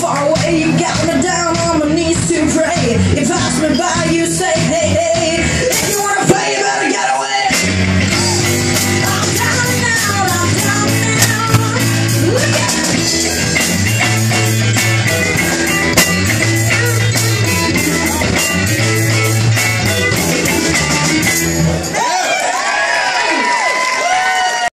far away You got me down on my knees to pray. You pass me by, you say hey hey.